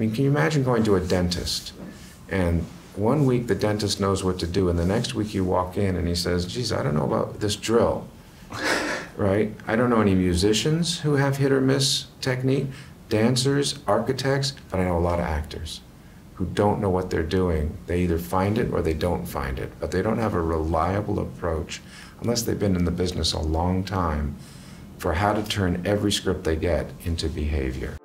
mean, can you imagine going to a dentist and one week the dentist knows what to do, and the next week you walk in and he says, Geez, I don't know about this drill. right? I don't know any musicians who have hit or miss technique, dancers, architects, but I know a lot of actors who don't know what they're doing. They either find it or they don't find it, but they don't have a reliable approach unless they've been in the business a long time for how to turn every script they get into behavior.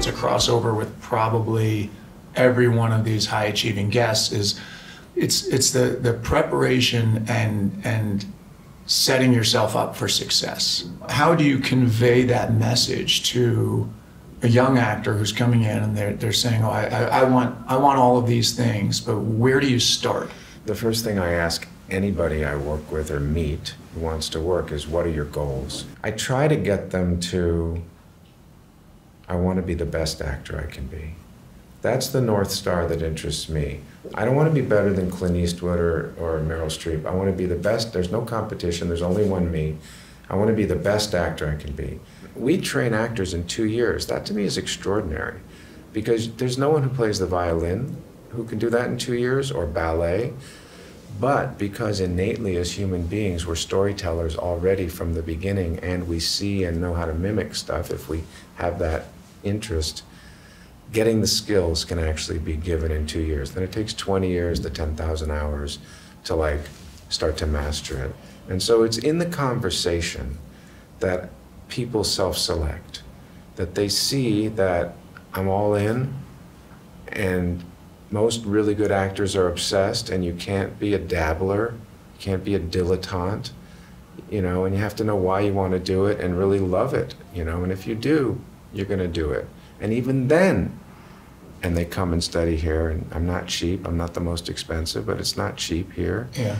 It's a crossover with probably every one of these high achieving guests is it's it's the the preparation and and setting yourself up for success. How do you convey that message to a young actor who's coming in and they're, they're saying, oh, I, I, want, I want all of these things, but where do you start? The first thing I ask anybody I work with or meet who wants to work is, what are your goals? I try to get them to, I want to be the best actor I can be. That's the North Star that interests me. I don't want to be better than Clint Eastwood or, or Meryl Streep. I want to be the best. There's no competition, there's only one me. I want to be the best actor I can be. We train actors in two years. That to me is extraordinary because there's no one who plays the violin who can do that in two years or ballet. But because innately as human beings, we're storytellers already from the beginning and we see and know how to mimic stuff if we have that interest getting the skills can actually be given in two years. Then it takes 20 years to 10,000 hours to like start to master it. And so it's in the conversation that people self-select, that they see that I'm all in and most really good actors are obsessed and you can't be a dabbler, you can't be a dilettante, you know, and you have to know why you want to do it and really love it, you know, and if you do, you're going to do it. And even then, and they come and study here, and I'm not cheap, I'm not the most expensive, but it's not cheap here. Yeah.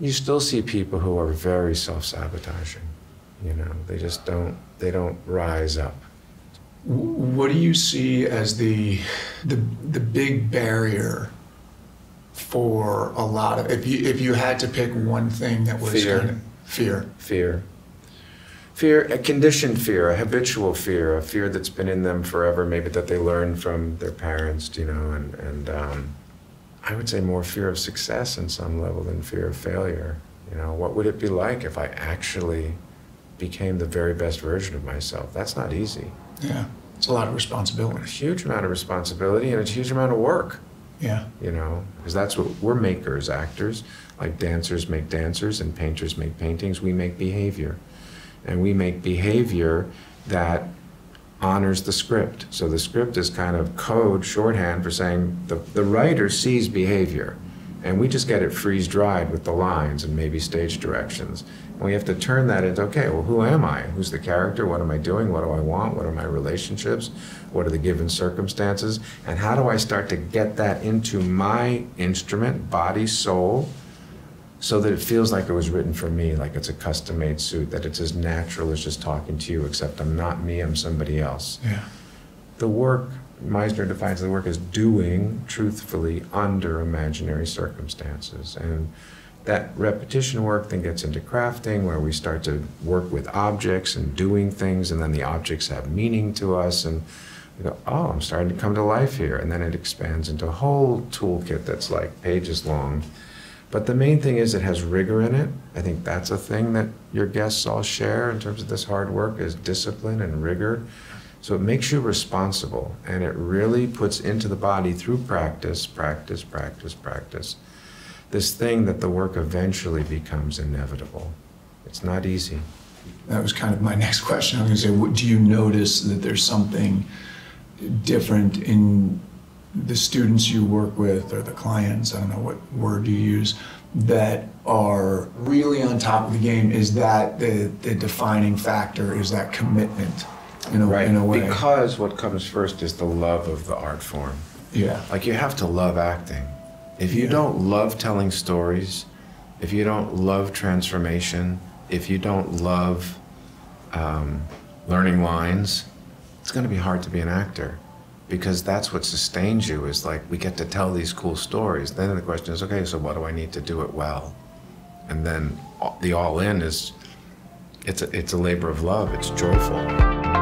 You still see people who are very self-sabotaging. You know, they just don't they don't rise up. What do you see as the the the big barrier for a lot of if you if you had to pick one thing that was fear. Kind of, fear. Fear fear, a conditioned fear, a habitual fear, a fear that's been in them forever, maybe that they learned from their parents, you know, and, and um, I would say more fear of success in some level than fear of failure. You know, what would it be like if I actually became the very best version of myself? That's not easy. Yeah, it's a lot of responsibility. A huge amount of responsibility and it's a huge amount of work. Yeah. You know, because that's what we're makers, actors. Like dancers make dancers and painters make paintings. We make behavior and we make behavior that honors the script. So the script is kind of code, shorthand for saying the, the writer sees behavior, and we just get it freeze dried with the lines and maybe stage directions. And we have to turn that into okay, well, who am I? Who's the character? What am I doing? What do I want? What are my relationships? What are the given circumstances? And how do I start to get that into my instrument, body, soul? So that it feels like it was written for me, like it's a custom made suit, that it's as natural as just talking to you, except I'm not me, I'm somebody else. Yeah. The work, Meisner defines the work as doing truthfully under imaginary circumstances. And that repetition work then gets into crafting, where we start to work with objects and doing things, and then the objects have meaning to us. And we go, oh, I'm starting to come to life here. And then it expands into a whole toolkit that's like pages long but the main thing is it has rigor in it. I think that's a thing that your guests all share in terms of this hard work is discipline and rigor. So it makes you responsible and it really puts into the body through practice, practice, practice, practice, this thing that the work eventually becomes inevitable. It's not easy. That was kind of my next question. I was going to say, do you notice that there's something different in the students you work with or the clients, I don't know what word you use, that are really on top of the game? Is that the, the defining factor? Is that commitment in a, right. in a way? Because what comes first is the love of the art form. Yeah. Like you have to love acting. If you yeah. don't love telling stories, if you don't love transformation, if you don't love um, learning lines, it's going to be hard to be an actor because that's what sustains you is like we get to tell these cool stories. Then the question is, okay, so what do I need to do it well? And then the all in is it's a, it's a labor of love. It's joyful.